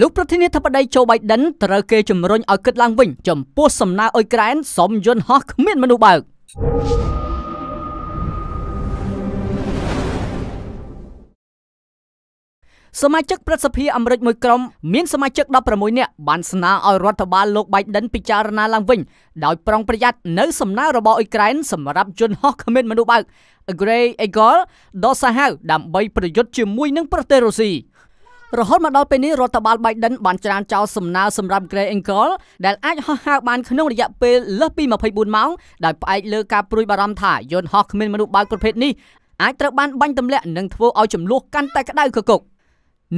លោកប្រធានាធិបតីโจ Biden ត្រូវគេជំរុញឲ្យគិតឡើងវិញ ចំពោះសំណើអ៊ុយក្រែនសុំយន្តហោះគ្មានមនុស្សបើកសមាជិកព្រឹទ្ធសភាអាមេរិកមួយក្រុមមានសមាជិក16នាក់បានស្នើឲ្យរដ្ឋបាលលោក Biden ពិចារណាឡើងវិញដោយប្រុងប្រយ័ត្ននៅសំណើរបស់អ៊ុយក្រែនសម្រាប់ជនហោះគ្មានមនុស្សបើក Grey Eagle ដ៏សាហាវដើម្បីប្រយុទ្ធជាមួយនឹងប្រទេសរុស្ស៊ី រហូតមកដល់ពេលនេះរដ្ឋបាល Biden បានច្រានចោលសំណើសម្រាប់ Grey Eagle ដែលអាចហោះហើរបានក្នុងរយៈពេលលើសពី24ម៉ោងដោយផ្អែកលើការព្រួយបារម្ភថាយន្តហោះគ្មានមនុស្សបើកប្រភេទនេះអាចត្រូវបានបាញ់ទម្លាក់និងធ្វើឲ្យចំនួនកាន់តែក្តៅគគុក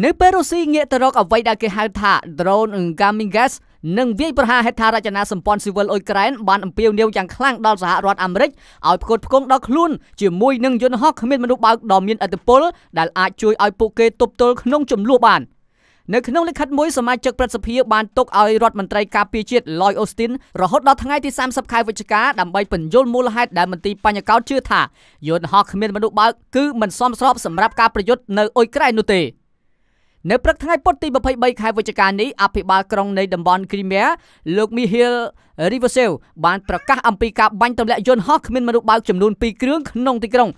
នៅពេលរុស្ស៊ីងាកទៅរកអ្វីដែលគេហៅថា drone Gaming Gas និងវាយប្រហារហេដ្ឋារចនាសម្ព័ន្ធស៊ីវិលអ៊ុយក្រែនបានអំពាវនាវយ៉ាងខ្លាំងដល់សហរដ្ឋអាមេរិកឲ្យផ្គត់ផ្គង់ដល់ខ្លួនជាមួយនឹងយន្តហោះគ្មានមនុស្សបើកដ៏មានឥទ្ធិពលដែលអាចជួយឲ្យពួកគេទប់ទល់ក្នុងចំនួនបាននៅក្នុងលិខិតមួយសមាជិកប្រសិទ្ធិបានទុកឲ្យរដ្ឋមន្ត្រីការពារជាតិ Lloyd Austin រហូតដល់ថ្ងៃទី30ខែវិច្ឆិកាដើម្បីបញ្យល់មូលហេតុដែលមន្ទីរបញ្ញកោតជឿថាយន្តហោះគ្មានមនុស្សបើកគឺមិនសមស្របសម្រាប់ការប្រយុទ្ធនៅអ៊ុយក្រែននោះទេ នៅព្រឹកថ្ងៃពុធទី23ខែវិច្ឆិកានេះអភិបាលក្រុងនៃតំបន់គ្រីមៀលោក Mihail Rivasel បានប្រកាសអំពីការបាញ់ទម្លាក់យន្តហោះគ្មានមនុស្សបើកចំនួន2គ្រឿងក្នុងទីក្រុង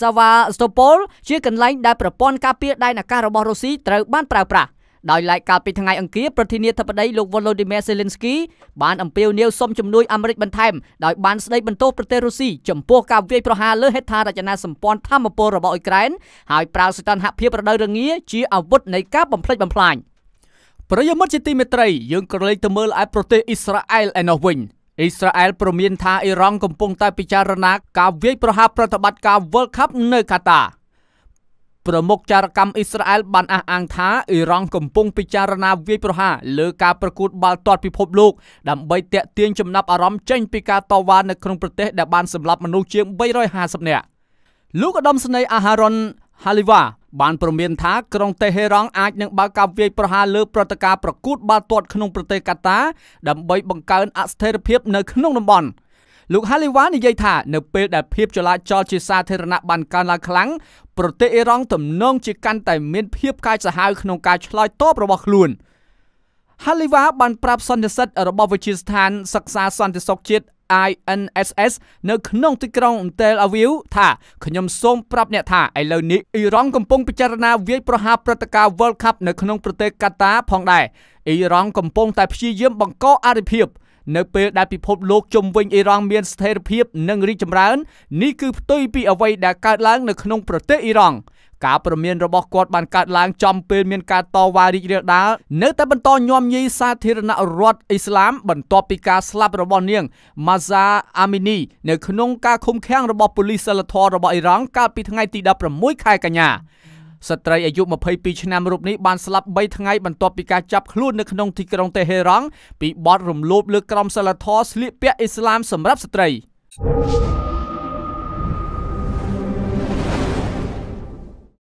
Sevastopol ជាកន្លែងដែលប្រព័ន្ធការពារដែនអាកាសរបស់រុស្ស៊ីត្រូវបានប្រើប្រាស់ ដោយឡែកកាលពីថ្ងៃអង្គារប្រធានាធិបតីលោក Volodymyr Zelensky បានអំពាវនាវសុំជំនួយអាមេរិកបន្ថែមដោយបានស្ដីបន្ទោសប្រទេសរុស្ស៊ីចំពោះការវាយប្រហារលើហេដ្ឋារចនាសម្ព័ន្ធធម្មពលរបស់អ៊ុយក្រែនហើយប្រើសីតុណ្ហភាពរដូវរងាជាអាវុធនៃការបំផ្លិចបំផ្លាញប្រិយមិត្តជាទីមេត្រីយើងក៏លេចទៅមើលឯប្រទេសអ៊ីស្រាអែលឯនោះវិញអ៊ីស្រាអែលព្រមានថាអ៊ីរ៉ង់កំពុងតែពិចារណាការវាយប្រហារប្រតិបត្តិការ World Cup នៅកាតា ប្រមុខចារកម្មអ៊ីស្រាអែលបានអះអាងថាអ៊ីរ៉ង់កំពុងពិចារណាវាយប្រហារលើការប្រកួតបាល់ទាត់ពិភពលោកដើម្បីទាក់ទាញចំណាប់អារម្មណ៍ចេញពីការតវ៉ានៅក្នុងប្រទេសដែលបានសម្លាប់មនុស្សជាង350នាក់លោកឧត្តមសេនីយ៍អាហារុនហាលីវ៉ាបានព្រមានថាក្រុងតេហេរ៉ង់អាចនឹងបើកការវាយប្រហារលើព្រឹត្តិការណ៍ប្រកួតបាល់ទាត់ក្នុងប្រទេសកាតាដើម្បីបង្កើនអស្ថិរភាពនៅក្នុងតំបន់ លោកហាលីវ៉ានិយាយថានៅពេលដែលភាពចលាចលជាសាធារណៈបានកើនឡើងខ្លាំងប្រទេសអ៊ីរ៉ង់ទំនងជាកាន់តែមានភាពកាចសាហាវក្នុងការឆ្លើយតបរបស់ខ្លួនហាលីវ៉ាបានប្រាប់សន្និសិទរបស់វិទ្យាស្ថានសិក្សាសន្តិសុខជាតិ INSS នៅក្នុងទីក្រុង Tel Aviv ថាខ្ញុំសូមប្រាប់អ្នកថាឥឡូវនេះអ៊ីរ៉ង់កំពុងពិចារណាវាយប្រហារព្រឹត្តិការណ៍ World Cup នៅក្នុងប្រទេសកាតាផងដែរអ៊ីរ៉ង់កំពុងតែព្យាយាមបង្កអរិភាព នៅពេលដែលពិភពលោកជុំវិញអ៊ីរ៉ង់មានស្ថិរភាពនិងរីកចម្រើននេះគឺផ្ទុយពីអ្វីដែលកើតឡើងនៅក្នុងប្រទេសអ៊ីរ៉ង់ការប្រមានរបស់គាត់បានកើតឡើងចំពេលមានការតវ៉ារីករាលដាលនៅតែបន្តញោមញីសាធារណរដ្ឋអ៊ីស្លាមបន្ទាប់ពីការស្លាប់របស់នាង Maza Amini នៅក្នុងការឃុំឃាំងរបស់ប៉ូលីសសិលធម៌របស់អ៊ីរ៉ង់កាលពីថ្ងៃទី16ខែកញ្ញា ស្ត្រីអាយុ22ឆ្នាំរូបនេះបានស្លាប់3ថ្ងៃបន្ទាប់ពីការចាប់ខ្លួននៅក្នុងទីក្រុងតេហេរ៉ង់ពីបទរំលោភលើក្រមសីលធម៌ស្លៀកពាក់អ៊ីស្លាមសម្រាប់ស្ត្រី។